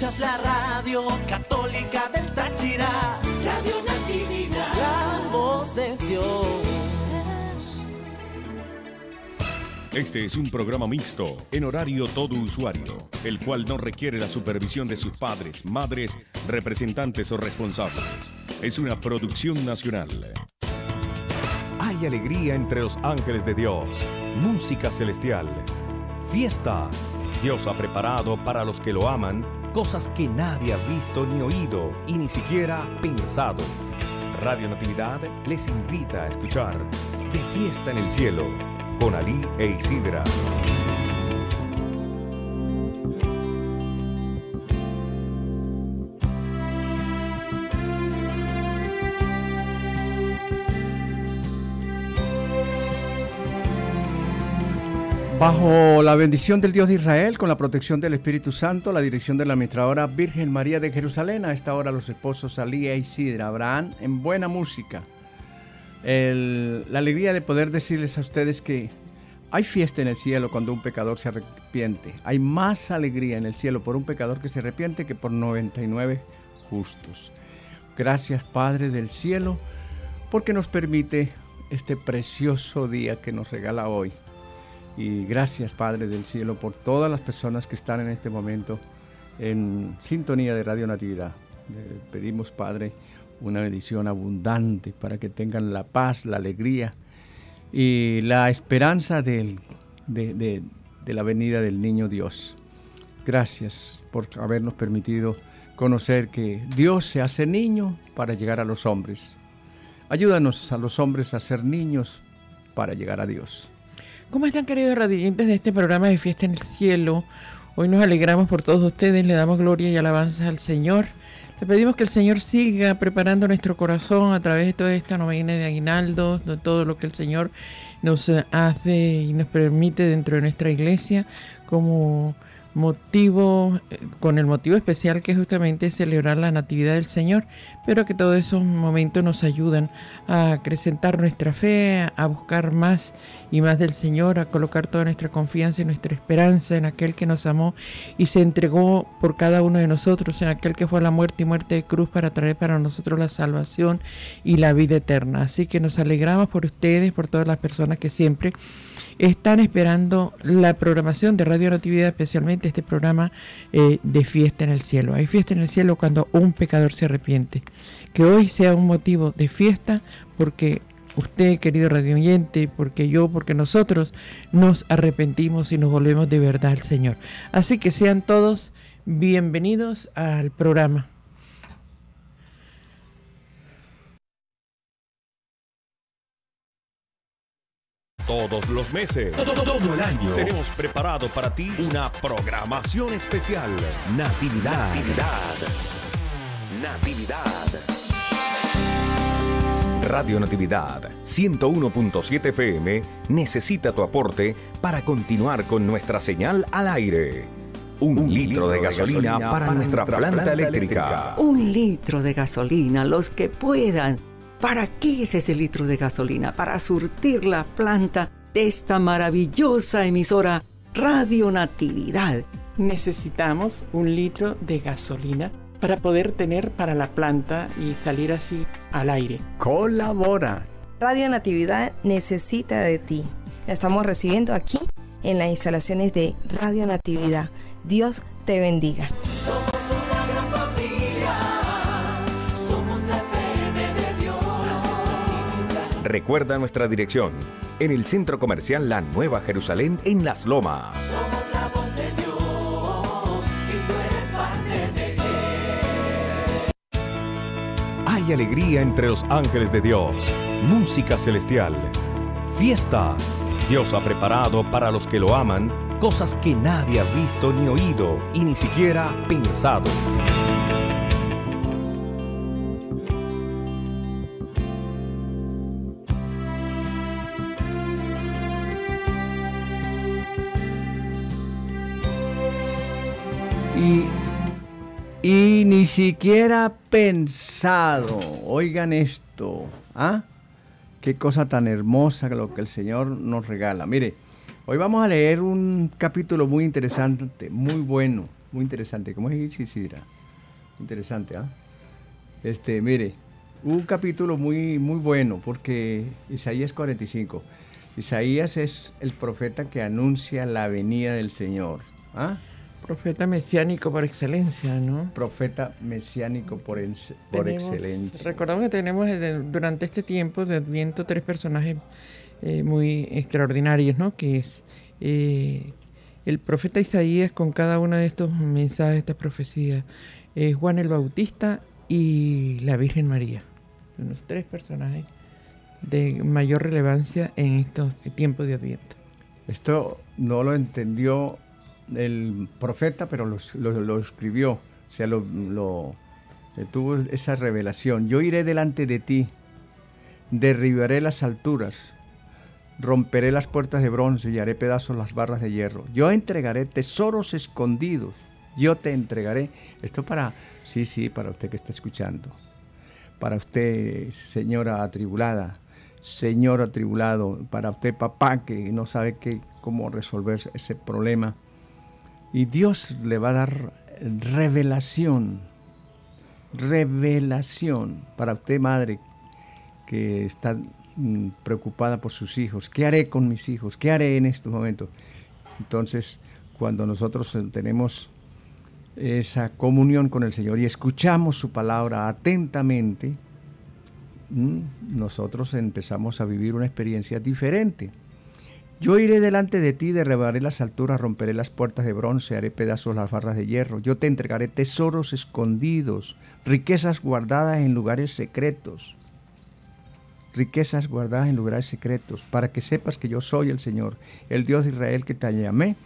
Escuchas la radio católica del Táchira. Radio Natividad. La voz de Dios. Este es un programa mixto, en horario todo usuario, el cual no requiere la supervisión de sus padres, madres, representantes o responsables. Es una producción nacional. Hay alegría entre los ángeles de Dios, música celestial, fiesta. Dios ha preparado para los que lo aman cosas que nadie ha visto ni oído y ni siquiera pensado. Radio Natividad les invita a escuchar De Fiesta en el Cielo con Ali e Isidra. Bajo la bendición del Dios de Israel, con la protección del Espíritu Santo, la dirección de la administradora Virgen María de Jerusalén, a esta hora los esposos Salí e Isidra Abraham en buena música. El- la alegría de poder decirles a ustedes que hay fiesta en el cielo cuando un pecador se arrepiente. Hay más alegría en el cielo por un pecador que se arrepiente que por 99 justos. Gracias Padre del cielo porque nos permite este precioso día que nos regala hoy. Y gracias Padre del cielo por todas las personas que están en este momento en sintonía de Radio Natividad. Pedimos Padre una bendición abundante para que tengan la paz, la alegría y la esperanza de la venida del niño Dios. Gracias por habernos permitido conocer que Dios se hace niño para llegar a los hombres. Ayúdanos a los hombres a ser niños para llegar a Dios. ¿Cómo están queridos radioyentes de este programa de Fiesta en el Cielo? Hoy nos alegramos por todos ustedes, le damos gloria y alabanza al Señor. Le pedimos que el Señor siga preparando nuestro corazón a través de toda esta novena de aguinaldos, de todo lo que el Señor nos hace y nos permite dentro de nuestra iglesia como motivo, eh, con el motivo especial que es justamente celebrar la Natividad del Señor, pero que todos esos momentos nos ayudan a acrecentar nuestra fe, a buscar más y más del Señor, a colocar toda nuestra confianza y nuestra esperanza en aquel que nos amó y se entregó por cada uno de nosotros, en aquel que fue a la muerte y muerte de cruz para traer para nosotros la salvación y la vida eterna. Así que nos alegramos por ustedes, por todas las personas que siempre están esperando la programación de Radio Natividad, especialmente este programa eh, de fiesta en el cielo. Hay fiesta en el cielo cuando un pecador se arrepiente. Que hoy sea un motivo de fiesta porque usted, querido radio oyente, porque yo, porque nosotros nos arrepentimos y nos volvemos de verdad al Señor. Así que sean todos bienvenidos al programa. Todos los meses, todo el año, tenemos preparado para ti una programación especial. Natividad. Natividad. Radio Natividad 101.7 FM necesita tu aporte para continuar con nuestra señal al aire. Un, litro, de gasolina, para, nuestra, planta, eléctrica. Un litro de gasolina, los que puedan. ¿Para qué es ese litro de gasolina? Para surtir la planta de esta maravillosa emisora Radio Natividad. Necesitamos un litro de gasolina para poder tener para la planta y salir así al aire. Colabora. Radio Natividad necesita de ti. La estamos recibiendo aquí en las instalaciones de Radio Natividad. Dios te bendiga. Somos Recuerda nuestra dirección en el Centro Comercial La Nueva Jerusalén en Las Lomas. Somos la voz de Dios. Y tú eres parte de él. Hay alegría entre los ángeles de Dios, música celestial, fiesta. Dios ha preparado para los que lo aman cosas que nadie ha visto ni oído y ni siquiera pensado. Siquiera pensado. Oigan esto. ¿Ah? Qué cosa tan hermosa lo que el Señor nos regala. Mire, hoy vamos a leer un capítulo muy interesante, muy bueno. muy interesante. ¿Cómo es Isidra? Interesante, ¿ah? Este, mire, un capítulo muy, muy bueno porque Isaías 45. Isaías es el profeta que anuncia la venida del Señor. ¿ah? Profeta mesiánico por excelencia, ¿no? Profeta mesiánico por, por excelencia. Recordamos que tenemos durante este tiempo de Adviento tres personajes eh, muy extraordinarios, ¿no? Que es eh, el profeta Isaías con cada uno de estos mensajes, estas profecías, Juan el Bautista y la Virgen María. Son los tres personajes de mayor relevancia en estos tiempos de Adviento. Esto no lo entendió el profeta, pero lo, escribió, o sea, lo, tuvo esa revelación. Yo iré delante de ti, derribaré las alturas, romperé las puertas de bronce y haré pedazos las barras de hierro. Yo entregaré tesoros escondidos, yo te entregaré. Esto para, sí, sí, para usted que está escuchando, para usted, señora atribulada, señor atribulado, para usted, papá, que no sabe qué, cómo resolver ese problema y Dios le va a dar revelación, revelación para usted madre que está mm, preocupada por sus hijos. ¿Qué haré con mis hijos? ¿Qué haré en estos momentos? Entonces, cuando nosotros tenemos esa comunión con el Señor y escuchamos su palabra atentamente, mm, nosotros empezamos a vivir una experiencia diferente. Yo iré delante de ti, derribaré las alturas, romperé las puertas de bronce, haré pedazos las barras de hierro. Yo te entregaré tesoros escondidos, riquezas guardadas en lugares secretos. Riquezas guardadas en lugares secretos, para que sepas que yo soy el Señor, el Dios de Israel que te llamé,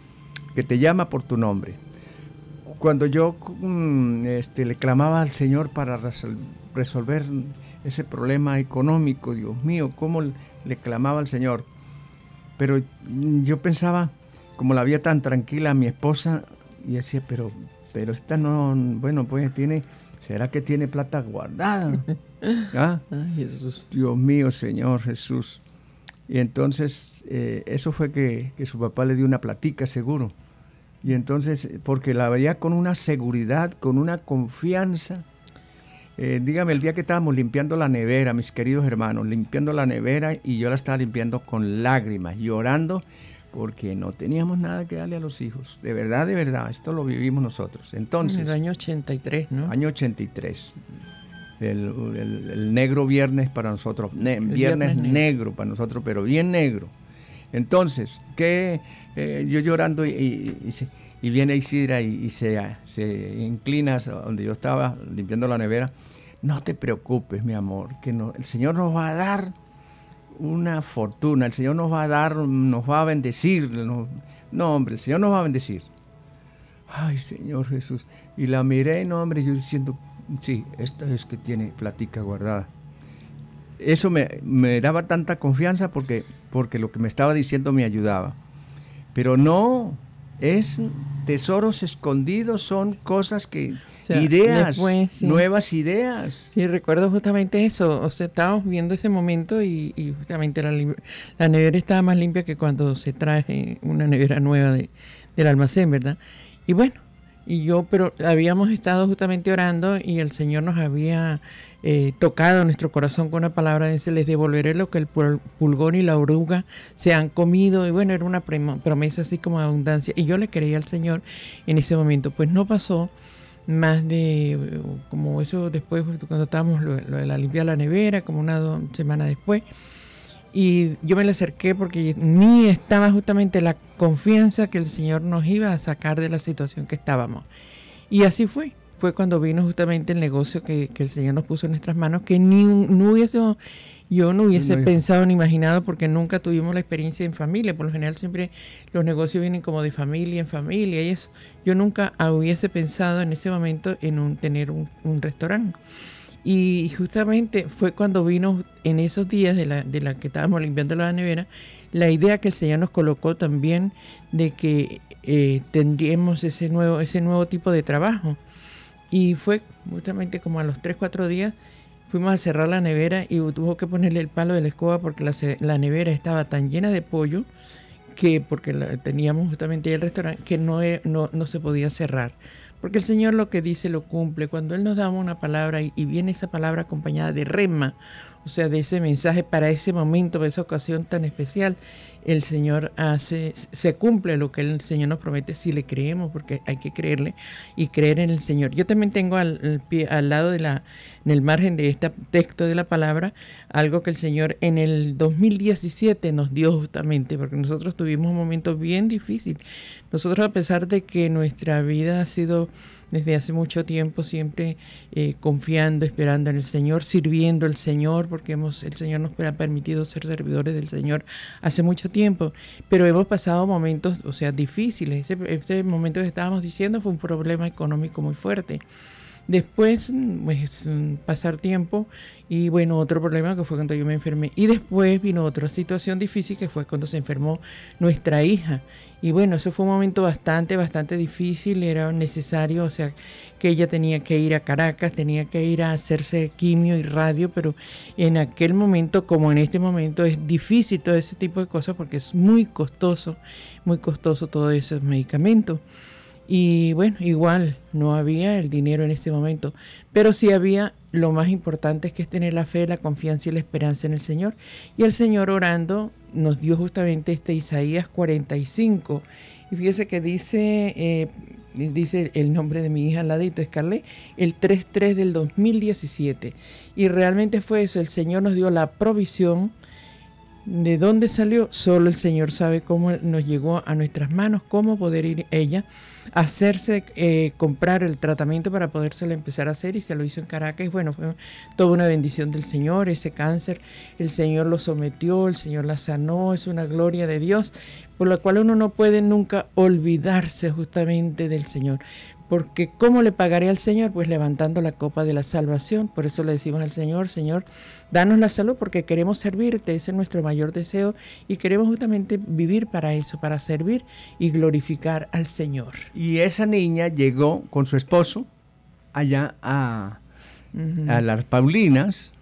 que te llama por tu nombre. Cuando yo mm, este, le clamaba al Señor para resolver ese problema económico, Dios mío, ¿cómo le clamaba al Señor? Pero yo pensaba, como la veía tan tranquila mi esposa, y decía, pero, pero esta no, bueno, pues tiene, ¿será que tiene plata guardada? ¿Ah? Jesús. Dios mío, Señor Jesús. Y entonces eh, eso fue que, que, su papá le dio una platica seguro. Y entonces, porque la veía con una seguridad, con una confianza eh, dígame, el día que estábamos limpiando la nevera, mis queridos hermanos, limpiando la nevera y yo la estaba limpiando con lágrimas, llorando, porque no teníamos nada que darle a los hijos. De verdad, de verdad, esto lo vivimos nosotros. Entonces... En el año 83, ¿no? Año 83. El, negro viernes para nosotros, viernes, negro. para nosotros, pero bien negro. Entonces, que eh, yo llorando y, y, viene Isidra y, se, se inclina donde yo estaba limpiando la nevera no te preocupes, mi amor, que no, el Señor nos va a dar una fortuna, el Señor nos va a dar, nos va a bendecir. No, hombre, el Señor nos va a bendecir. Ay, Señor Jesús. Y la miré, no, hombre, yo diciendo, sí, esta es que tiene platica guardada. Eso me, me daba tanta confianza porque, porque lo que me estaba diciendo me ayudaba. Pero no, es tesoros escondidos, son cosas que ideas, nuevas ideas. Y recuerdo justamente eso, o sea, estábamos viendo ese momento y, justamente la, la, nevera estaba más limpia que cuando se trae una nevera nueva de, del almacén, ¿verdad? Y bueno, y yo, pero habíamos estado justamente orando y el Señor nos había eh, tocado nuestro corazón con una palabra, dice, les devolveré lo que el pulgón y la oruga se han comido. Y bueno, era una promesa así como de abundancia. Y yo le creía al Señor en ese momento. Pues no pasó más de como eso después cuando estábamos lo, de la limpieza de la nevera como una semana después y yo me le acerqué porque en mí estaba justamente la confianza que el Señor nos iba a sacar de la situación que estábamos y así fue fue cuando vino justamente el negocio que, que el Señor nos puso en nuestras manos que ni no hubiésemos yo no hubiese pensado ni imaginado porque nunca tuvimos la experiencia en familia. Por lo general siempre los negocios vienen como de familia en familia y eso. Yo nunca hubiese pensado en ese momento en un, tener un, restaurante. Y justamente fue cuando vino en esos días de la, de la que estábamos limpiando la nevera, la idea que el Señor nos colocó también de que eh, tendríamos ese nuevo, ese nuevo tipo de trabajo. Y fue justamente como a los 3, 4 días fuimos a cerrar la nevera y tuvo que ponerle el palo de la escoba porque la, nevera estaba tan llena de pollo que, porque teníamos justamente el restaurante, que no, no, no se podía cerrar. Porque el Señor lo que dice lo cumple. Cuando Él nos da una palabra y, viene esa palabra acompañada de rema, o sea, de ese mensaje para ese momento, para esa ocasión tan especial, el Señor hace, se cumple lo que el Señor nos promete si le creemos, porque hay que creerle y creer en el Señor. Yo también tengo al, pie, al lado de la, en el margen de este texto de la palabra, algo que el Señor en el 2017 nos dio justamente, porque nosotros tuvimos un momento bien difícil. Nosotros a pesar de que nuestra vida ha sido desde hace mucho tiempo siempre eh, confiando, esperando en el Señor, sirviendo al Señor, porque hemos, el Señor nos ha permitido ser servidores del Señor hace mucho tiempo, pero hemos pasado momentos, o sea, difíciles. Este momento que estábamos diciendo fue un problema económico muy fuerte. Después, pues, pasar tiempo y bueno, otro problema que fue cuando yo me enfermé. Y después vino otra situación difícil que fue cuando se enfermó nuestra hija. Y bueno, eso fue un momento bastante, bastante difícil, era necesario, o sea, que ella tenía que ir a Caracas, tenía que ir a hacerse quimio y radio, pero en aquel momento, como en este momento, es difícil todo ese tipo de cosas porque es muy costoso, muy costoso todos esos medicamentos. Y bueno, igual no había el dinero en ese momento, pero sí había, lo más importante es que es tener la fe, la confianza y la esperanza en el Señor. Y el Señor orando nos dio justamente este Isaías 45. Y fíjese que dice, eh, dice el nombre de mi hija al ladito, Scarlett, el 3.3 del 2017. Y realmente fue eso, el Señor nos dio la provisión ¿De dónde salió? Solo el Señor sabe cómo nos llegó a nuestras manos, cómo poder ir ella hacerse, eh, comprar el tratamiento para podérselo empezar a hacer y se lo hizo en Caracas. Bueno, fue toda una bendición del Señor, ese cáncer, el Señor lo sometió, el Señor la sanó, es una gloria de Dios, por la cual uno no puede nunca olvidarse justamente del Señor. Porque ¿cómo le pagaré al Señor? Pues levantando la copa de la salvación. Por eso le decimos al Señor, Señor, danos la salud porque queremos servirte, ese es nuestro mayor deseo y queremos justamente vivir para eso, para servir y glorificar al Señor. Y esa niña llegó con su esposo allá a, a las Paulinas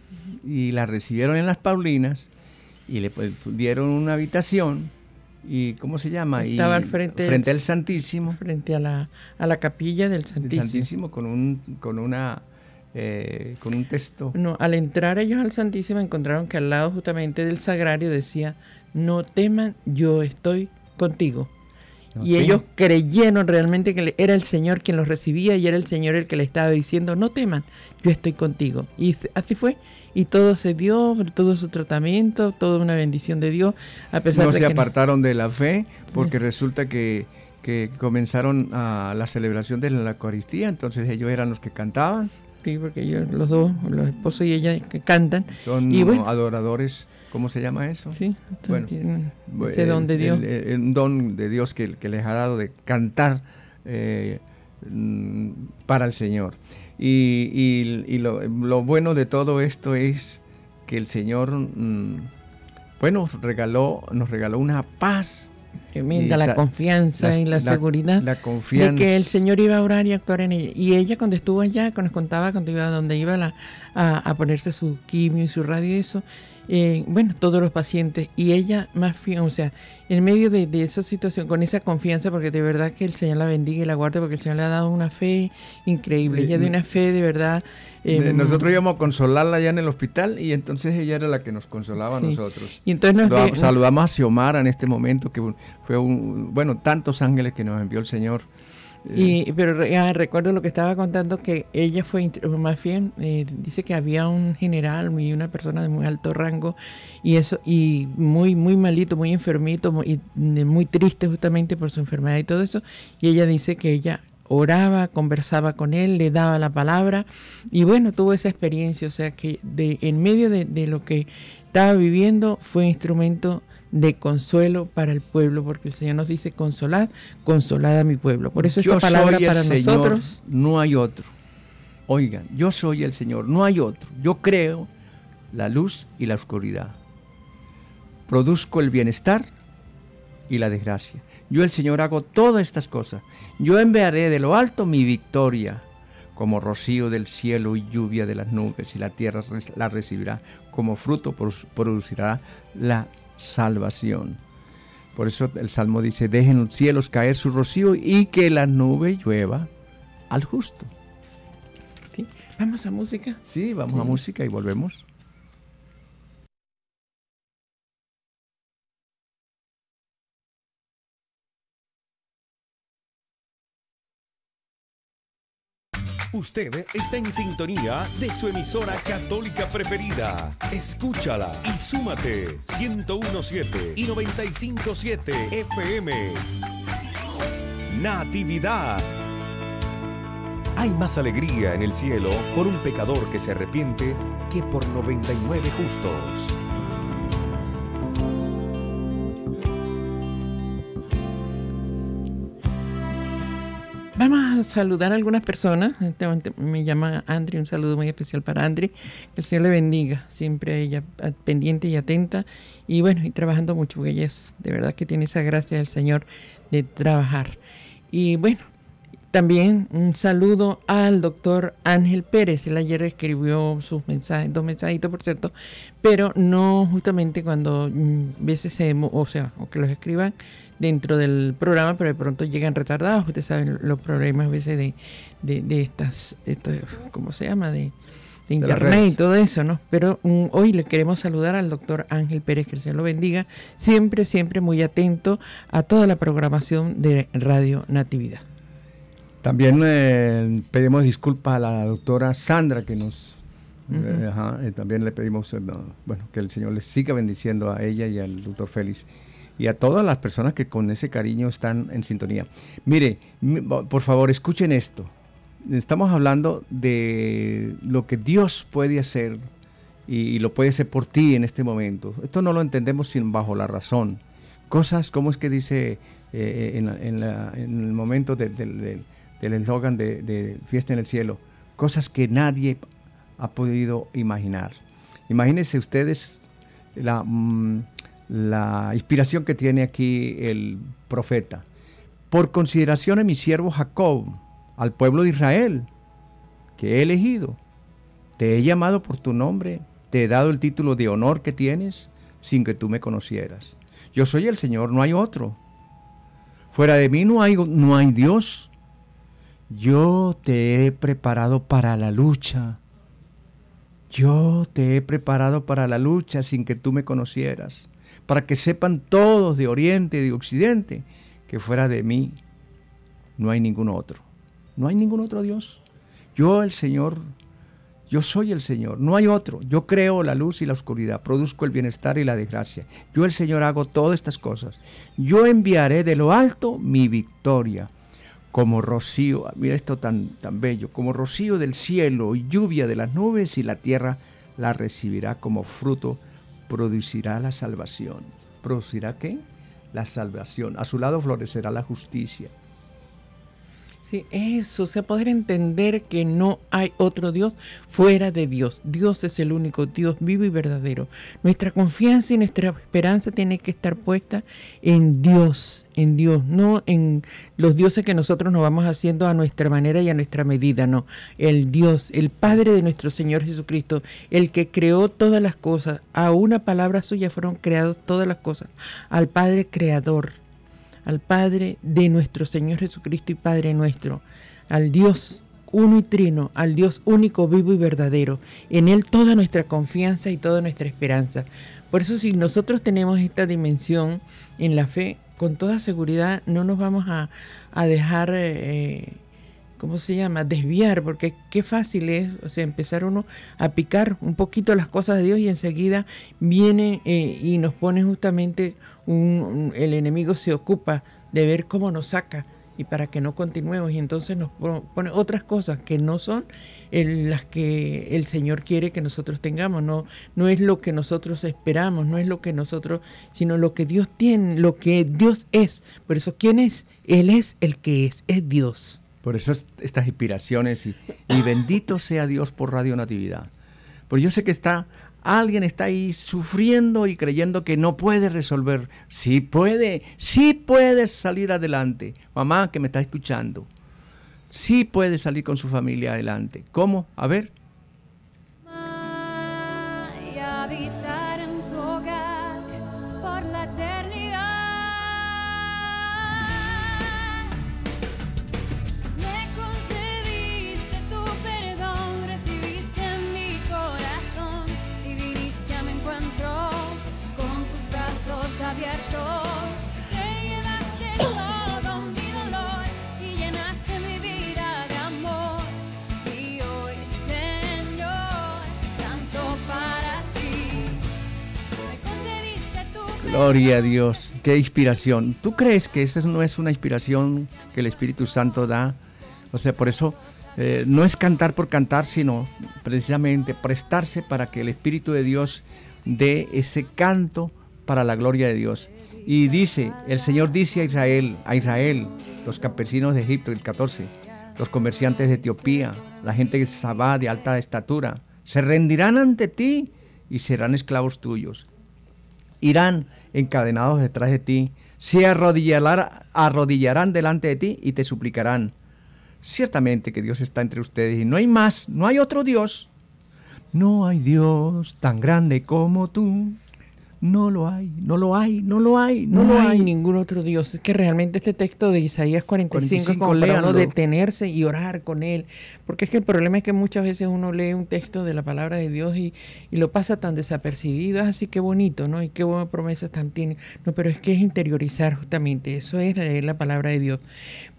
y la recibieron en las Paulinas y le pues, dieron una habitación y ¿cómo se llama? Estaba al frente, frente al Santísimo. Frente a la, a la capilla del Santísimo. Santísimo con un, con una eh, con un texto. No, al entrar ellos al Santísimo encontraron que al lado justamente del sagrario decía, no teman, yo estoy contigo y ellos creyeron realmente que era el Señor quien los recibía y era el Señor el que le estaba diciendo, no teman, yo estoy contigo. Y así fue. Y todo se dio, todo su tratamiento, toda una bendición de Dios, a pesar no de se apartaron de la fe, porque resulta que, que comenzaron a la celebración de la Eucaristía, entonces ellos eran los que cantaban. Sí, porque ellos, los dos, los esposos y ella, que cantan. Son adoradores ¿Cómo se llama eso? Sí, bueno, ese don de Dios. un don de Dios que, que, les ha dado de cantar eh, mm, para el Señor. Y, y, lo, lo, bueno de todo esto es que el Señor, mm, bueno, regaló, nos regaló una paz Tremenda la confianza y la, seguridad de que el Señor iba a orar y actuar en ella. Y ella cuando estuvo allá, cuando nos contaba cuando iba donde iba a, a, ponerse su quimio y su radio y eso, eh, bueno, todos los pacientes, y ella más o sea, en medio de, esa situación, con esa confianza, porque de verdad que el Señor la bendiga y la guarde, porque el Señor le ha dado una fe increíble, ella de una fe de verdad. Eh, nosotros íbamos a consolarla allá en el hospital y entonces ella era la que nos consolaba a nosotros. Y entonces saludamos, a Xiomara en este momento, que fue un, bueno, tantos ángeles que nos envió el Señor y, pero recuerdo lo que estaba contando que ella fue más bien eh, dice que había un general y una persona de muy alto rango y eso y muy muy malito muy enfermito muy, muy triste justamente por su enfermedad y todo eso y ella dice que ella oraba, conversaba con él, le daba la palabra y bueno, tuvo esa experiencia, o sea que de, en medio de, de lo que estaba viviendo fue instrumento de consuelo para el pueblo, porque el Señor nos dice, consolad, consolad a mi pueblo. Por eso esta palabra para nosotros... no hay otro. Oigan, yo soy el Señor, no hay otro. Yo creo la luz y la oscuridad. Produzco el bienestar y la desgracia. Yo el Señor hago todas estas cosas. Yo enviaré de lo alto mi victoria, como rocío del cielo y lluvia de las nubes, y la tierra la recibirá, como fruto producirá la salvación. Por eso el Salmo dice, dejen los cielos caer su rocío y que la nube llueva al justo. Vamos a música. Sí, vamos a música y volvemos. Usted está en sintonía de su emisora católica preferida. Escúchala y súmate 1017 y 957 FM. Natividad. Hay más alegría en el cielo por un pecador que se arrepiente que por 99 justos. Vamos a saludar a algunas personas. Este me llama Andri, un saludo muy especial para Andri. Que el Señor le bendiga, siempre ella pendiente y atenta. Y bueno, y trabajando mucho, porque ella es de verdad que tiene esa gracia del Señor de trabajar. Y bueno, también un saludo al doctor Ángel Pérez. Él ayer escribió sus mensajes, dos mensajitos por cierto, pero no justamente cuando mm, veces se, o sea, o que los escriban dentro del programa, pero de pronto llegan retardados. Ustedes saben los problemas a veces de, de, estas, esto, ¿cómo se llama? De, internet y todo eso, ¿no? Pero mm, hoy le queremos saludar al doctor Ángel Pérez, que el Señor lo bendiga, siempre, siempre muy atento a toda la programación de Radio Natividad. También eh, pedimos disculpas a la doctora Sandra, que nos... Eh, eh, también le pedimos, bueno, que el Señor les siga bendiciendo a ella y al doctor Félix y a todas las personas que con ese cariño están en sintonía. Mire, por favor, escuchen esto. Estamos hablando de lo que Dios puede hacer y, lo puede hacer por ti en este momento. Esto no lo entendemos sin bajo la razón. Cosas, como es que dice eh, en, el momento del eslogan de, Fiesta en el Cielo? Cosas que nadie ha podido imaginar. Imagínense ustedes la... Mm, la inspiración que tiene aquí el profeta. Por consideración a mi siervo Jacob, al pueblo de Israel, que he elegido, te he llamado por tu nombre, te he dado el título de honor que tienes sin que tú me conocieras. Yo soy el Señor, no hay otro. Fuera de mí no hay, no hay Dios. Yo te he preparado para la lucha. Yo te he preparado para la lucha sin que tú me conocieras para que sepan todos de oriente y de occidente que fuera de mí no hay ningún otro. No hay ningún otro Dios. Yo el Señor, yo soy el Señor, no hay otro. Yo creo la luz y la oscuridad, produzco el bienestar y la desgracia. Yo el Señor hago todas estas cosas. Yo enviaré de lo alto mi victoria como rocío, mira esto tan, tan bello, como rocío del cielo lluvia de las nubes y la tierra la recibirá como fruto producirá la salvación. ¿Producirá qué? La salvación. A su lado florecerá la justicia. Eso, o sea, poder entender que no hay otro Dios fuera de Dios. Dios es el único Dios vivo y verdadero. Nuestra confianza y nuestra esperanza tiene que estar puesta en Dios, en Dios, no en los dioses que nosotros nos vamos haciendo a nuestra manera y a nuestra medida, no. El Dios, el Padre de nuestro Señor Jesucristo, el que creó todas las cosas, a una palabra suya fueron creadas todas las cosas, al Padre Creador al Padre de nuestro Señor Jesucristo y Padre nuestro, al Dios uno y trino, al Dios único, vivo y verdadero. En Él toda nuestra confianza y toda nuestra esperanza. Por eso si nosotros tenemos esta dimensión en la fe, con toda seguridad no nos vamos a, dejar, eh, ¿cómo se llama?, desviar, porque qué fácil es, o sea, empezar uno a picar un poquito las cosas de Dios y enseguida viene eh, y nos pone justamente el enemigo se ocupa de ver cómo nos saca y para que no continuemos y entonces nos pone otras cosas que no son las que el Señor quiere que nosotros tengamos, no, no es lo que nosotros esperamos, no es lo que nosotros, sino lo que Dios tiene, lo que Dios es. Por eso, ¿quién es? Él es el que es, es Dios. Por eso estas inspiraciones y, y bendito sea Dios por Radio Natividad. Porque yo sé que está Alguien está ahí sufriendo y creyendo que no puede resolver. Sí puede, sí puede salir adelante. Mamá que me está escuchando, sí puede salir con su familia adelante. ¿Cómo? A ver. Gloria a Dios, qué inspiración. ¿Tú crees que esa no es una inspiración que el Espíritu Santo da? O sea, por eso eh, no es cantar por cantar, sino precisamente prestarse para que el Espíritu de Dios dé ese canto para la gloria de Dios. Y dice, el Señor dice a Israel, a Israel, los campesinos de Egipto, el 14, los comerciantes de Etiopía, la gente de Sabá de alta estatura, se rendirán ante ti y serán esclavos tuyos. Irán encadenados detrás de ti, se arrodillarán delante de ti y te suplicarán Ciertamente que Dios está entre ustedes y no hay más, no hay otro Dios. No hay Dios tan grande como tú. No lo hay, no lo hay, no lo hay, no, lo hay. ningún otro Dios. Es que realmente este texto de Isaías 45, 45 como para uno detenerse y orar con él. Porque es que el problema es que muchas veces uno lee un texto de la palabra de Dios y, lo pasa tan desapercibido. así que bonito, ¿no? Y qué buenas promesas tan tiene. No, pero es que es interiorizar justamente. Eso es leer la palabra de Dios.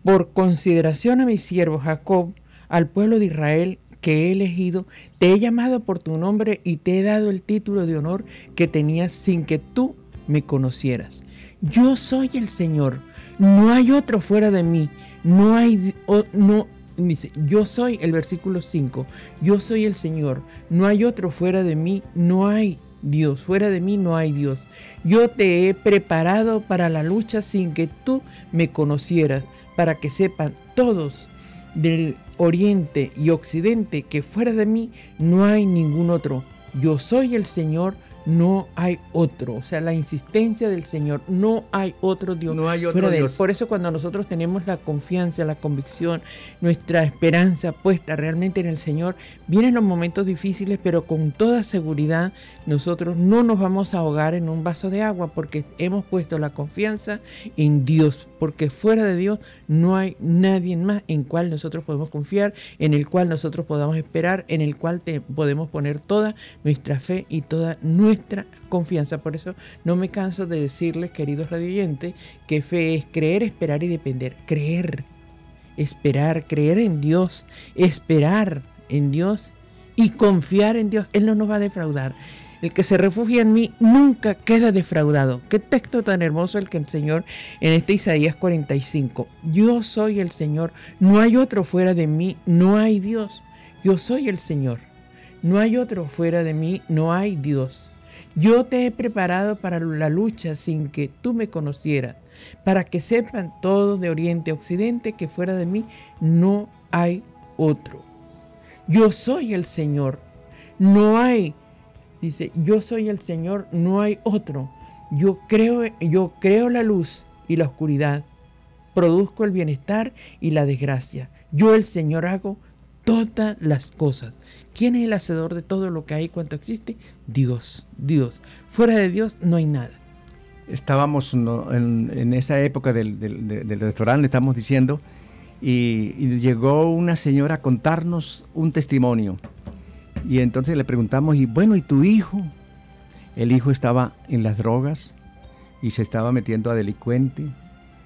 Por consideración a mi siervo Jacob, al pueblo de Israel que he elegido, te he llamado por tu nombre y te he dado el título de honor que tenías sin que tú me conocieras. Yo soy el Señor, no hay otro fuera de mí, no hay, no, dice, yo soy el versículo 5, yo soy el Señor, no hay otro fuera de mí, no hay Dios, fuera de mí no hay Dios. Yo te he preparado para la lucha sin que tú me conocieras, para que sepan todos del oriente y occidente que fuera de mí no hay ningún otro. Yo soy el Señor no hay otro. O sea, la insistencia del Señor, no hay otro Dios. No hay otro Dios. Por eso cuando nosotros tenemos la confianza, la convicción, nuestra esperanza puesta realmente en el Señor, vienen los momentos difíciles, pero con toda seguridad nosotros no nos vamos a ahogar en un vaso de agua porque hemos puesto la confianza en Dios, porque fuera de Dios no hay nadie más en cual nosotros podemos confiar, en el cual nosotros podamos esperar, en el cual podemos poner toda nuestra fe y toda nuestra nuestra confianza. Por eso no me canso de decirles, queridos radioyentes, que fe es creer, esperar y depender. Creer, esperar, creer en Dios, esperar en Dios y confiar en Dios. Él no nos va a defraudar. El que se refugia en mí nunca queda defraudado. Qué texto tan hermoso el que el Señor en este Isaías 45. Yo soy el Señor, no hay otro fuera de mí, no hay Dios. Yo soy el Señor, no hay otro fuera de mí, no hay Dios. Yo te he preparado para la lucha sin que tú me conocieras, para que sepan todos de oriente a occidente que fuera de mí no hay otro. Yo soy el Señor, no hay, dice, yo soy el Señor, no hay otro. Yo creo, yo creo la luz y la oscuridad, produzco el bienestar y la desgracia. Yo el Señor hago todas las cosas. ¿Quién es el hacedor de todo lo que hay cuanto existe? Dios, Dios. Fuera de Dios no hay nada. Estábamos en, esa época del, restaurante, estamos diciendo, y, llegó una señora a contarnos un testimonio. Y entonces le preguntamos, y bueno, ¿y tu hijo? El hijo estaba en las drogas y se estaba metiendo a delincuente,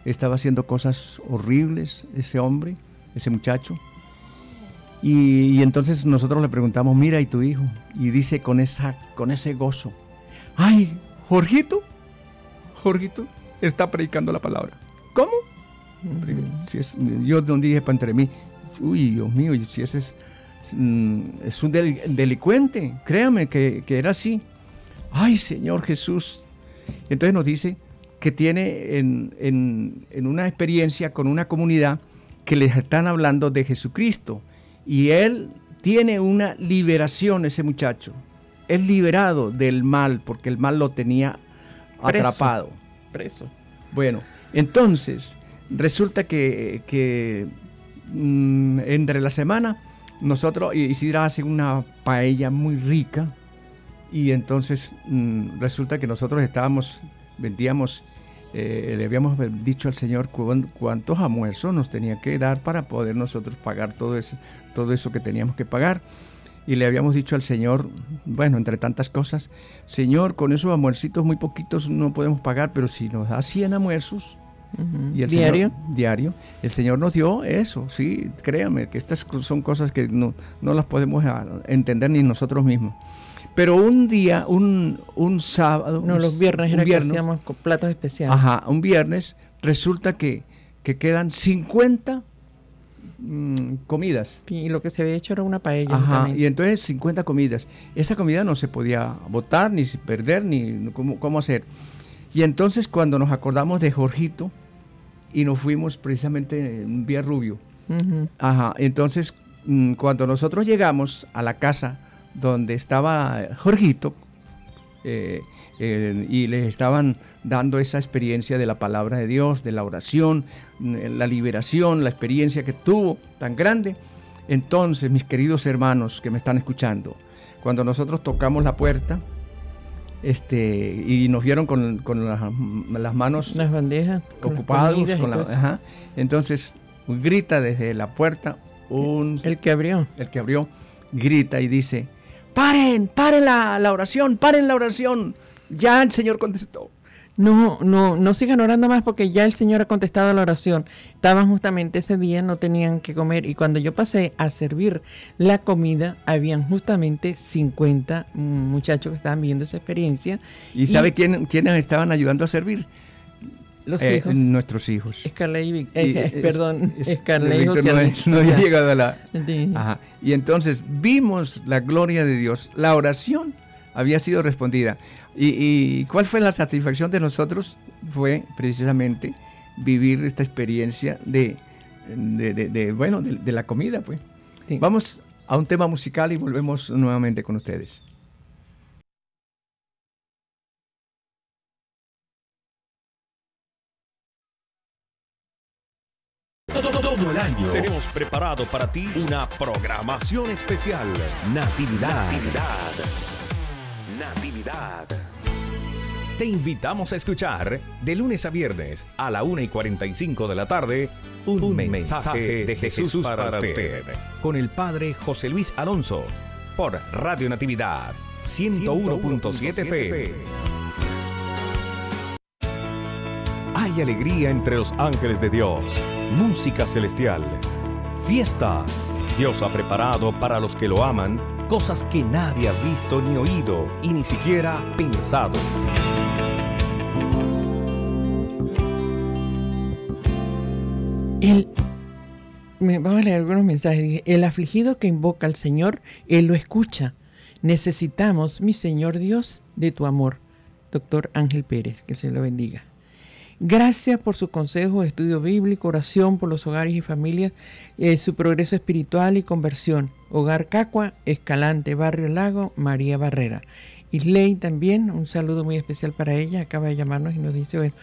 estaba haciendo cosas horribles ese hombre, ese muchacho y, entonces nosotros le preguntamos, mira, ¿y tu hijo? Y dice con, esa, con ese gozo, ay, Jorgito, Jorgito está predicando la palabra. ¿Cómo? Si es, yo no dije para entre mí, uy, Dios mío, si ese es, mm, es un delincuente, créame que, era así. Ay, Señor Jesús. Entonces nos dice que tiene en, en una experiencia con una comunidad que les están hablando de Jesucristo y él tiene una liberación, ese muchacho. Es liberado del mal, porque el mal lo tenía atrapado. Preso. Bueno, entonces, resulta que, mm, entre la semana, nosotros, Isidra hace una paella muy rica, y entonces mm, resulta que nosotros estábamos, vendíamos eh, le habíamos dicho al Señor cuántos almuerzos nos tenía que dar para poder nosotros pagar todo eso, todo eso que teníamos que pagar. Y le habíamos dicho al Señor, bueno, entre tantas cosas, Señor, con esos almuercitos muy poquitos no podemos pagar, pero si nos da 100 almuerzos, y el diario. diario. El Señor nos dio eso, sí, créame, que estas son cosas que no, no las podemos ah, entender ni nosotros mismos. Pero un día, un, un sábado... No, un- los viernes era que viernes, hacíamos con platos especiales. Ajá, un viernes resulta que, que quedan 50 mm, comidas. Y lo que se había hecho era una paella. Ajá, justamente. y entonces 50 comidas. Esa comida no se podía botar, ni perder, ni cómo, cómo hacer. Y entonces cuando nos acordamos de Jorgito y nos fuimos precisamente en Vía Rubio. Ujú. Ajá, entonces mm, cuando nosotros llegamos a la casa donde estaba Jorgito eh, eh, y les estaban dando esa experiencia de la palabra de Dios, de la oración, mm, la liberación, la experiencia que tuvo tan grande. Entonces, mis queridos hermanos que me están escuchando, cuando nosotros tocamos la puerta este, y nos vieron con, con las, las manos Las bandejas. con las ocupados, con la- todo eso. ajá, entonces grita desde la puerta un, El que abrió. el que abrió, grita y dice, paren, paren la, la oración, paren la oración. Ya el Señor contestó. No, no, no sigan orando más porque ya el Señor ha contestado la oración. Estaban justamente ese día, no tenían que comer. Y cuando yo pasé a servir la comida, habían justamente 50 muchachos que estaban viendo esa experiencia. ¿Y, sabe quién, quiénes estaban ayudando a servir? Los Eh, hijos. Nuestros hijos. Scarlett eh, eh, perdón, es- Scarlett no, no había llegado a la... Sí. Ajá. Y entonces vimos la gloria de Dios. La oración había sido respondida. ¿Y, y cuál fue la satisfacción de nosotros? Fue precisamente vivir esta experiencia de, de, de- de, bueno, de, de la comida. Pues. Sí. Vamos a un tema musical y volvemos nuevamente con ustedes. Todo el año tenemos preparado para ti una programación especial. Natividad. Natividad. Natividad. Te invitamos a escuchar de lunes a viernes a la 1 y 45 de la tarde un, mensaje, de Jesús, para, usted, con el Padre José Luis Alonso por Radio Natividad 101.7 FM. Hay alegría entre los ángeles de Dios, música celestial, fiesta. Dios ha preparado para los que lo aman cosas que nadie ha visto ni oído y ni siquiera pensado. El, me, vamos a leer algunos mensajes. El afligido que invoca al Señor, Él lo escucha. Necesitamos, mi Señor Dios, de tu amor. Doctor Ángel Pérez, que se lo bendiga. Gracias por su consejo, estudio bíblico, oración por los hogares y familias, eh, su progreso espiritual y conversión. Hogar Cacua, Escalante, Barrio Lago, María Barrera. Isley también, un saludo muy especial para ella, acaba de llamarnos y nos dice bueno,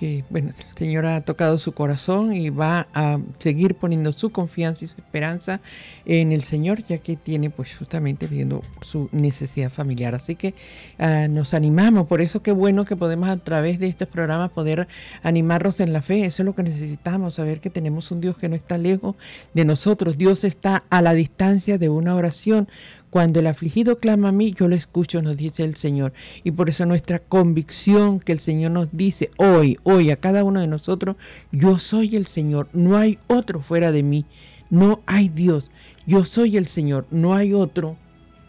que bueno, el Señor ha tocado su corazón y va a seguir poniendo su confianza y su esperanza en el Señor, ya que tiene pues justamente viendo su necesidad familiar. Así que ah, nos animamos, por eso qué bueno que podemos a través de estos programas poder animarnos en la fe, eso es lo que necesitamos, saber que tenemos un Dios que no está lejos de nosotros, Dios está a la distancia de una oración. Cuando el afligido clama a mí, yo lo escucho, nos dice el Señor. Y por eso nuestra convicción que el Señor nos dice hoy, hoy a cada uno de nosotros, yo soy el Señor, no hay otro fuera de mí, no hay Dios, yo soy el Señor, no hay otro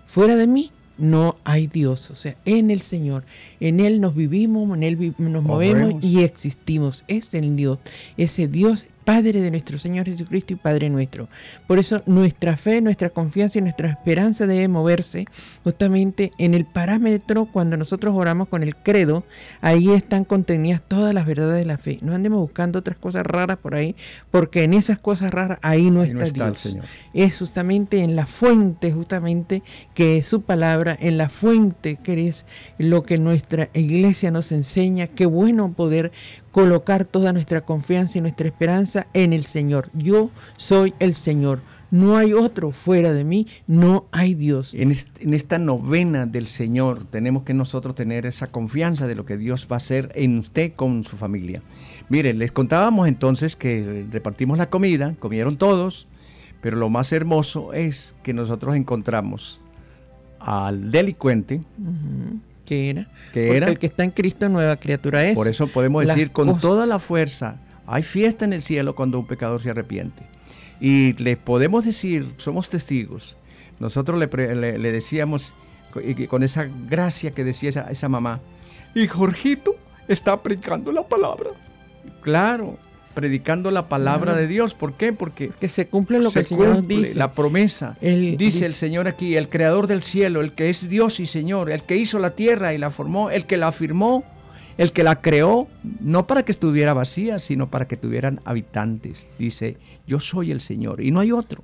fuera de mí. No hay Dios, o sea, en el Señor, en Él nos vivimos, en Él vi- nos movemos Movemos. y existimos. Es el Dios, ese Dios Padre de nuestro Señor Jesucristo y Padre nuestro. Por eso nuestra fe, nuestra confianza y nuestra esperanza debe moverse justamente en el parámetro cuando nosotros oramos con el credo. Ahí están contenidas todas las verdades de la fe. No andemos buscando otras cosas raras por ahí, porque en esas cosas raras ahí no Ahí está, no está el Dios. Señor. Es justamente en la fuente, justamente, que es su palabra, en la fuente que es lo que nuestra iglesia nos enseña. Qué bueno poder colocar toda nuestra confianza y nuestra esperanza en el Señor. Yo soy el Señor. No hay otro fuera de mí, no hay Dios. En, est- en esta novena del Señor tenemos que nosotros tener esa confianza de lo que Dios va a hacer en usted con su familia. Miren, les contábamos entonces que repartimos la comida, comieron todos, pero lo más hermoso es que nosotros encontramos al delincuente. ¿Qué era? que Porque era, el que está en Cristo nueva criatura es. por eso podemos las decir con cosas. toda la fuerza, hay fiesta en el cielo cuando un pecador se arrepiente. Y le podemos decir, somos testigos, nosotros le, le- le decíamos con esa gracia que decía esa, esa mamá. Y Jorgito está predicando la palabra. Claro, predicando la palabra de Dios. ¿Por qué? Porque que se cumple lo que el Señor dice. La promesa. dice, el Señor aquí, el creador del cielo, el que es Dios y Señor, el que hizo la tierra y la formó, el que la afirmó, el que la creó, no para que estuviera vacía, sino para que tuvieran habitantes. Dice, yo soy el Señor y no hay otro.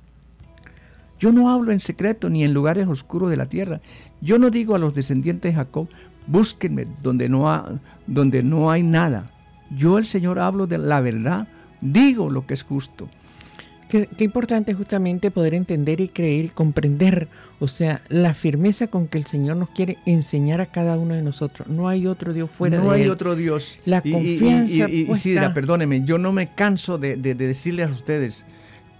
Yo no hablo en secreto ni en lugares oscuros de la tierra. Yo no digo a los descendientes de Jacob, búsquenme donde no, ha, donde no hay nada. Yo el Señor hablo de la verdad, digo lo que es justo. Qué, importante justamente poder entender y creer y comprender, o sea, la firmeza con que el Señor nos quiere enseñar a cada uno de nosotros. No hay otro Dios fuera de Él. No hay otro Dios. La confianza. Y, y, perdóneme, yo no me canso de, decirles a ustedes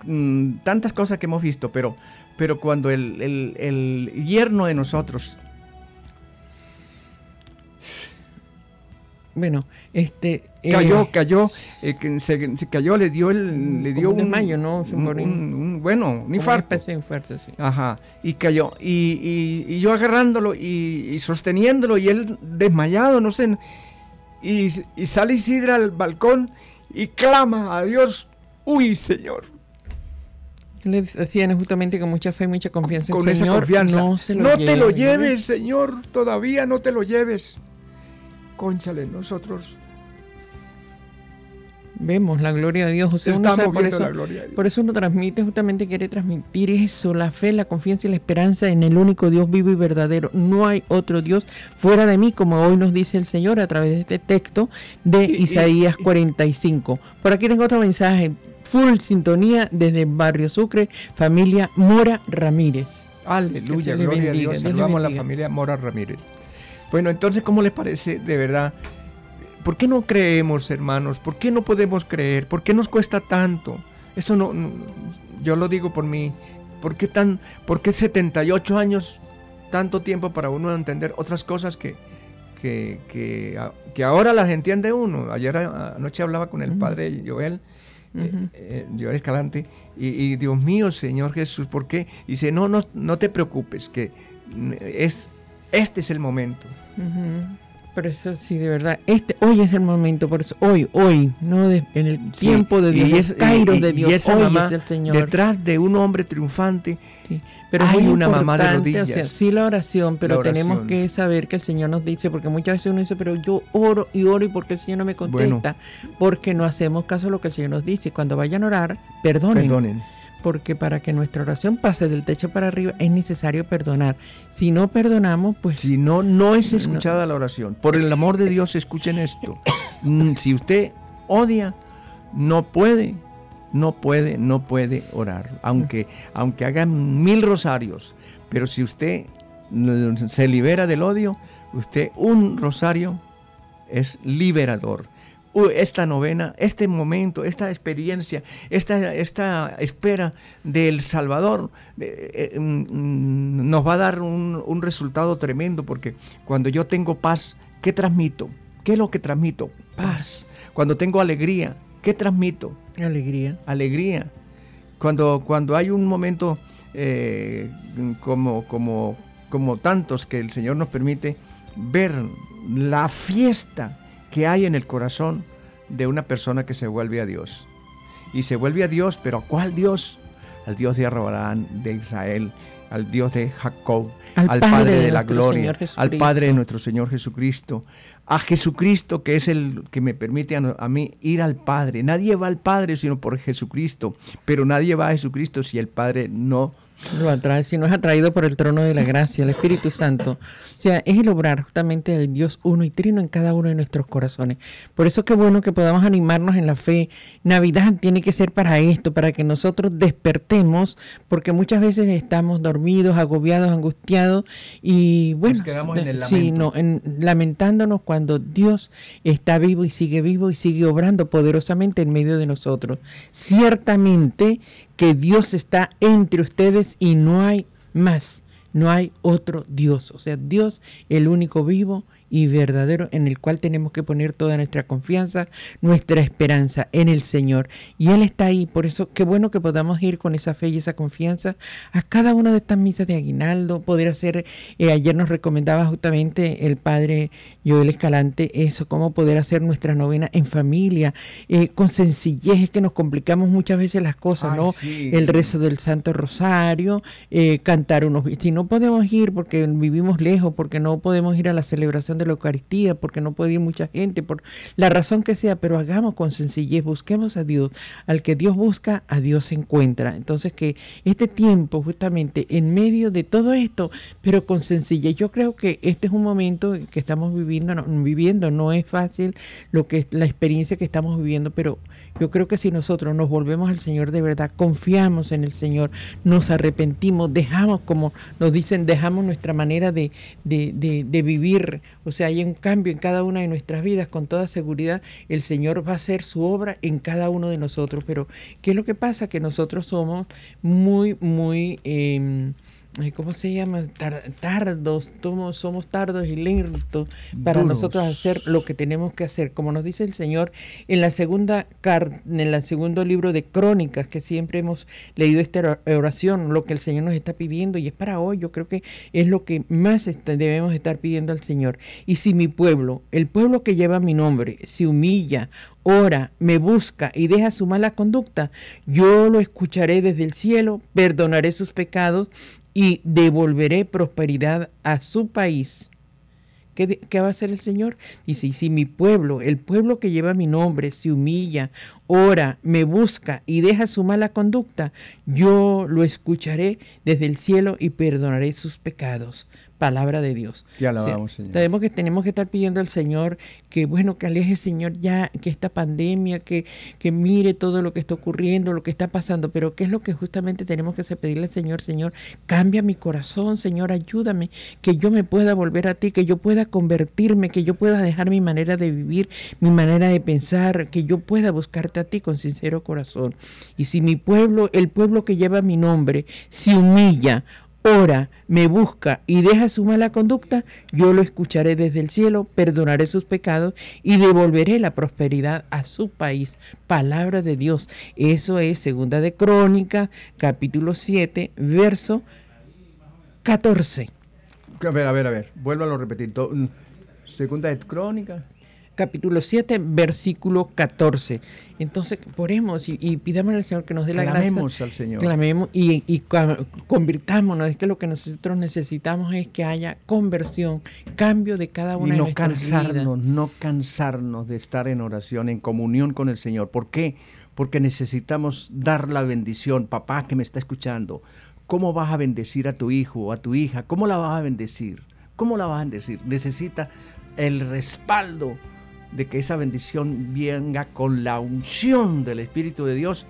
mm, tantas cosas que hemos visto, pero, pero cuando el, el, el yerno de nosotros bueno, este cayó, eh, cayó, eh, se, cayó, le dio el, le dio un, mayo, ¿no? Un, bueno, un infarto. sí. Ajá, y cayó, y, y, yo agarrándolo y, sosteniéndolo y él desmayado, no sé, y, sale Isidra al balcón y clama a Dios, uy, Señor. Le decían justamente con mucha fe y mucha confianza. Con, esa confianza. No, no te lo lleves, Señor, todavía no te lo lleves. Conchale, nosotros vemos la gloria de Dios. Estamos por eso, la gloria de Dios. Por eso uno transmite, justamente quiere transmitir eso, la fe, la confianza y la esperanza en el único Dios vivo y verdadero. No hay otro Dios fuera de mí, como hoy nos dice el Señor a través de este texto de Isaías 45. Por aquí tengo otro mensaje, full sintonía desde Barrio Sucre, familia Mora Ramírez. Aleluya, gloria a Dios. Saludamos a la familia Mora Ramírez. Bueno, entonces, ¿cómo les parece de verdad? ¿Por qué no creemos, hermanos? ¿Por qué no podemos creer? ¿Por qué nos cuesta tanto? Eso no, yo lo digo por mí. ¿Por qué, tan, ¿Por qué 78 años, tanto tiempo para uno entender otras cosas que, que, que, ahora las entiende uno? Ayer anoche hablaba con el padre Joel, eh, eh, Joel Escalante, y, Dios mío, Señor Jesús, ¿por qué? Y dice, no, no, no te preocupes, que es este es el momento. Por eso sí, de verdad, este hoy es el momento, por eso hoy, hoy, no en el tiempo de Dios, y es, de Dios, hoy es el Señor. Detrás de un hombre triunfante, pero hay una mamá de rodillas. O sea, sí la oración, pero tenemos que saber que el Señor nos dice, porque muchas veces uno dice, pero yo oro y oro y porque el Señor no me contesta, porque no hacemos caso a lo que el Señor nos dice. Cuando vayan a orar, perdonen. perdonen porque para que nuestra oración pase del techo para arriba es necesario perdonar. Si no perdonamos, pues... Si no, no es escuchada la oración. Por el amor de Dios, escuchen esto. Mm, si usted odia, no puede, no puede, no puede orar. Aunque, aunque hagan mil rosarios, pero si usted se libera del odio, usted un rosario es liberador esta novena, este momento, esta experiencia, esta, esta espera del Salvador eh, eh, mm, nos va a dar un, resultado tremendo porque cuando yo tengo paz, ¿qué transmito? ¿Qué es lo que transmito? Paz. Cuando tengo alegría, ¿qué transmito? Alegría. Alegría. Cuando, cuando hay un momento eh, como, como, como tantos que el Señor nos permite ver la fiesta que hay en el corazón de una persona que se vuelve a Dios. Y se vuelve a Dios, pero ¿a cuál Dios? Al Dios de Abraham, de Israel, al Dios de Jacob, al, Padre, de, la gloria, al Padre de nuestro Señor Jesucristo, a Jesucristo que es el que me permite a, a, mí ir al Padre. Nadie va al Padre sino por Jesucristo, pero nadie va a Jesucristo si el Padre no lo atrae, si no es atraído por el trono de la gracia, el Espíritu Santo. O sea, es el obrar justamente del Dios uno y trino en cada uno de nuestros corazones. Por eso qué bueno que podamos animarnos en la fe. Navidad tiene que ser para esto, para que nosotros despertemos, porque muchas veces estamos dormidos, agobiados, angustiados y bueno, sí, no, en, lamentándonos cuando Dios está vivo y sigue vivo y sigue obrando poderosamente en medio de nosotros. Ciertamente que Dios está entre ustedes y no hay más, no hay otro Dios. O sea, Dios el único vivo y verdadero en el cual tenemos que poner toda nuestra confianza, nuestra esperanza en el Señor. Y Él está ahí, por eso qué bueno que podamos ir con esa fe y esa confianza a cada una de estas misas de aguinaldo, poder hacer, eh, ayer nos recomendaba justamente el Padre Joel Escalante eso, cómo poder hacer nuestra novena en familia, eh, con sencillez, es que nos complicamos muchas veces las cosas, ¿no? El rezo del Santo Rosario, eh, cantar unos, si no podemos ir porque vivimos lejos, porque no podemos ir a la celebración de la Eucaristía, porque no puede ir mucha gente, por la razón que sea, pero hagamos con sencillez, busquemos a Dios. Al que Dios busca, a Dios se encuentra. Entonces que este tiempo, justamente en medio de todo esto, pero con sencillez, yo creo que este es un momento que estamos viviendo, no, viviendo, no es fácil lo que la experiencia que estamos viviendo, pero yo creo que si nosotros nos volvemos al Señor de verdad, confiamos en el Señor, nos arrepentimos, dejamos, como nos dicen, dejamos nuestra manera de, de, vivir, o sea, hay un cambio en cada una de nuestras vidas, con toda seguridad el Señor va a hacer su obra en cada uno de nosotros. Pero, ¿qué es lo que pasa? Que nosotros somos muy, muy... Eh, ¿cómo se llama? tardos, somos tardos y lentos para nosotros hacer lo que tenemos que hacer. Como nos dice el Señor en la segunda en el segundo libro de Crónicas, que siempre hemos leído esta oración, lo que el Señor nos está pidiendo, y es para hoy, yo creo que es lo que más debemos estar pidiendo al Señor. Y si mi pueblo, el pueblo que lleva mi nombre, se humilla, ora, me busca y deja su mala conducta, yo lo escucharé desde el cielo, perdonaré sus pecados y devolveré prosperidad a su país. ¿Qué, ¿Qué, va a hacer el Señor? Dice, si mi pueblo, el pueblo que lleva mi nombre, se humilla, ora, me busca y deja su mala conducta, yo lo escucharé desde el cielo y perdonaré sus pecados palabra de Dios. Ya Señor. Tenemos que, tenemos que estar pidiendo al Señor que, bueno, que aleje, Señor, ya que esta pandemia, que, que mire todo lo que está ocurriendo, lo que está pasando. Pero ¿qué es lo que justamente tenemos que pedirle al Señor? Señor, cambia mi corazón, Señor, ayúdame, que yo me pueda volver a ti, que yo pueda convertirme, que yo pueda dejar mi manera de vivir, mi manera de pensar, que yo pueda buscarte a ti con sincero corazón. Y si mi pueblo, el pueblo que lleva mi nombre, se humilla, ora, me busca y deja su mala conducta, yo lo escucharé desde el cielo, perdonaré sus pecados y devolveré la prosperidad a su país. Palabra de Dios. Eso es segunda de Crónica, capítulo 7, verso 14. A ver, a ver, a ver, vuelvo a repetir. Mm, segunda de Crónica capítulo 7, versículo 14. Entonces, oremos y, pidamos al Señor que nos dé la Clamemos al Señor. Clamemos y, y, convirtámonos. Es que lo que nosotros necesitamos es que haya conversión, cambio de cada una y no cansarnos, no cansarnos de estar en oración, en comunión con el Señor. ¿Por qué? Porque necesitamos dar la bendición. Papá que me está escuchando, ¿cómo vas a bendecir a tu hijo o a tu hija? ¿Cómo la vas a bendecir? ¿Cómo la vas a bendecir? Necesita el respaldo de que esa bendición venga con la unción del Espíritu de Dios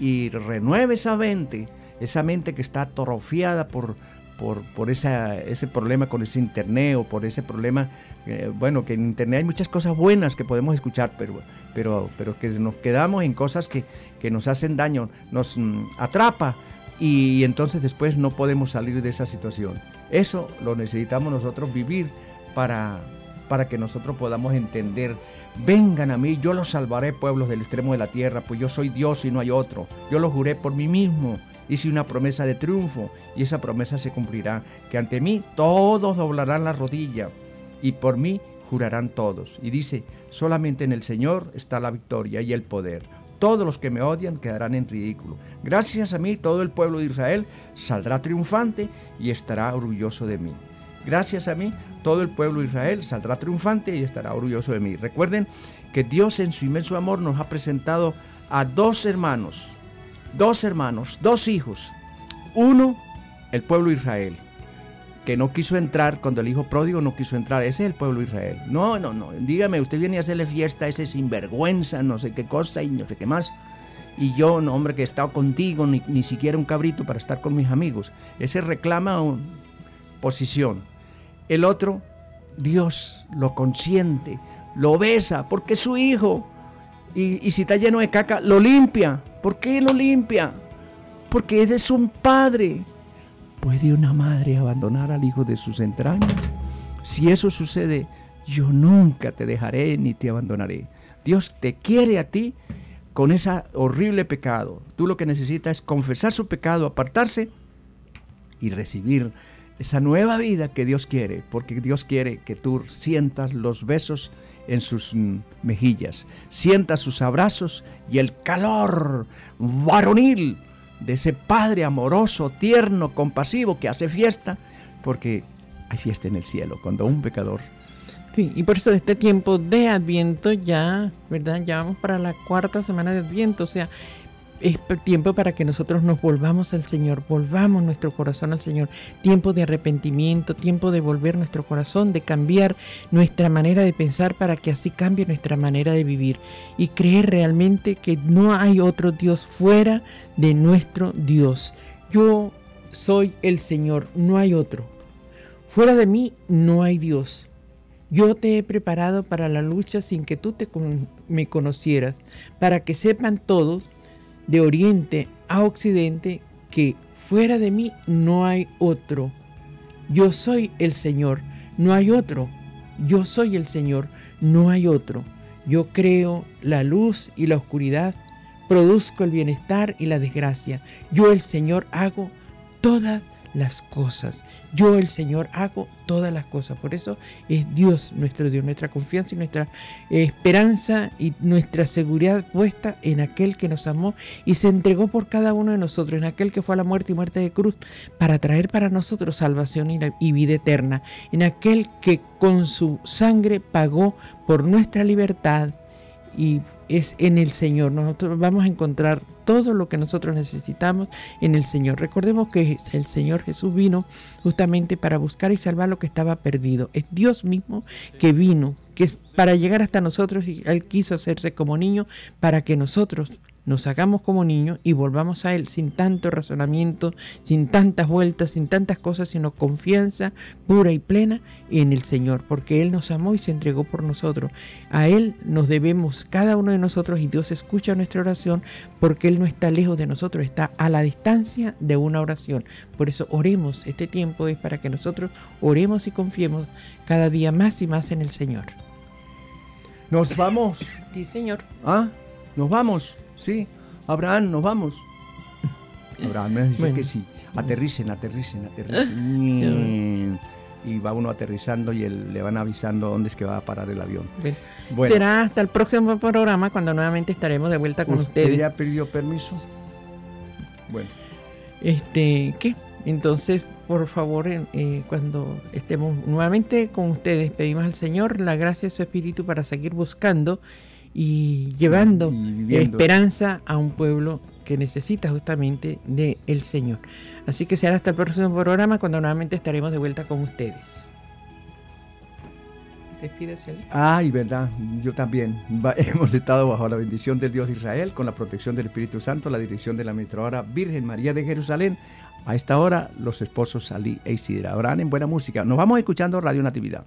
y renueve esa mente, esa mente que está atrofiada por, por, por ese problema con ese internet o por ese problema, eh, bueno, que en internet hay muchas cosas buenas que podemos escuchar, pero, pero, pero que nos quedamos en cosas que, que nos hacen daño, nos mm, atrapa y entonces después no podemos salir de esa situación. Eso lo necesitamos nosotros vivir para, para que nosotros podamos entender. Vengan a mí, yo los salvaré, pueblos del extremo de la tierra, pues yo soy Dios y no hay otro. Yo lo juré por mí mismo. Hice una promesa de triunfo y esa promesa se cumplirá, que ante mí todos doblarán la rodilla y por mí jurarán todos. Y dice, solamente en el Señor está la victoria y el poder. Todos los que me odian quedarán en ridículo. Gracias a mí todo el pueblo de Israel saldrá triunfante y estará orgulloso de mí. Gracias a mí, todo el pueblo de Israel saldrá triunfante y estará orgulloso de mí. Recuerden que Dios en su inmenso amor nos ha presentado a dos hermanos, dos hermanos, dos hijos. Uno, el pueblo de Israel, que no quiso entrar cuando el hijo pródigo no quiso entrar. Ese es el pueblo de Israel. No, no, no. Dígame, usted viene a hacerle fiesta a ese sinvergüenza, no sé qué cosa y no sé qué más. Y yo, no, hombre, que he estado contigo, ni, ni siquiera un cabrito para estar con mis amigos. Ese reclama posición. El otro, Dios lo consiente, lo besa, porque es su hijo. Y, si está lleno de caca, lo limpia. ¿Por qué lo limpia? Porque es un padre. ¿Puede una madre abandonar al hijo de sus entrañas? Si eso sucede, yo nunca te dejaré ni te abandonaré. Dios te quiere a ti con ese horrible pecado. Tú lo que necesitas es confesar su pecado, apartarse y recibir esa nueva vida que Dios quiere, porque Dios quiere que tú sientas los besos en sus mejillas, sientas sus abrazos y el calor varonil de ese Padre amoroso, tierno, compasivo que hace fiesta, porque hay fiesta en el cielo cuando un pecador Sí, y por eso de este tiempo de Adviento ya, ¿verdad? Ya vamos para la cuarta semana de Adviento, o sea, es tiempo para que nosotros nos volvamos al Señor, volvamos nuestro corazón al Señor. Tiempo de arrepentimiento, tiempo de volver nuestro corazón, de cambiar nuestra manera de pensar para que así cambie nuestra manera de vivir y creer realmente que no hay otro Dios fuera de nuestro Dios. Yo soy el Señor, no hay otro. Fuera de mí no hay Dios. Yo te he preparado para la lucha sin que tú te me conocieras, para que sepan todos de oriente a occidente que fuera de mí no hay otro. Yo soy el Señor, no hay otro. Yo soy el Señor, no hay otro. Yo creo la luz y la oscuridad, produzco el bienestar y la desgracia. Yo el Señor hago todas las cosas. Yo, el Señor, hago todas las cosas. Por eso es Dios nuestro Dios, nuestra confianza y nuestra esperanza y nuestra seguridad puesta en aquel que nos amó y se entregó por cada uno de nosotros, en aquel que fue a la muerte y muerte de cruz, para traer para nosotros salvación y, vida eterna, en aquel que con su sangre pagó por nuestra libertad y es en el Señor. Nosotros vamos a encontrar todo lo que nosotros necesitamos en el Señor. Recordemos que el Señor Jesús vino justamente para buscar y salvar lo que estaba perdido. Es Dios mismo que vino, que es para llegar hasta nosotros y Él quiso hacerse como niño para que nosotros nos hagamos como niños y volvamos a Él sin tanto razonamiento, sin tantas vueltas, sin tantas cosas, sino confianza pura y plena en el Señor, porque Él nos amó y se entregó por nosotros. A Él nos debemos cada uno de nosotros y Dios escucha nuestra oración porque Él no está lejos de nosotros, está a la distancia de una oración. Por eso oremos, este tiempo es para que nosotros oremos y confiemos cada día más y más en el Señor. Nos vamos. Sí, Señor. Ah, nos vamos. Sí, Abraham, nos vamos. Abraham me dice que sí. Aterricen, aterricen, aterricen. y va uno aterrizando y le van avisando dónde es que va a parar el avión. Será hasta el próximo programa cuando nuevamente estaremos de vuelta con ustedes. ¿Ya pidió permiso? Bueno. Este, ¿qué? Entonces, por favor, eh, cuando estemos nuevamente con ustedes, pedimos al Señor la gracia de su Espíritu para seguir buscando y llevando esperanza a un pueblo que necesita justamente de el Señor. Así que será hasta el próximo programa cuando nuevamente estaremos de vuelta con ustedes. Despídese. Ay, verdad, yo también. hemos estado bajo la bendición del Dios de Israel, con la protección del Espíritu Santo, la dirección de la administradora Virgen María de Jerusalén. A esta hora, los esposos Ali e Isidra. Habrán en buena música. Nos vamos escuchando Radio Natividad.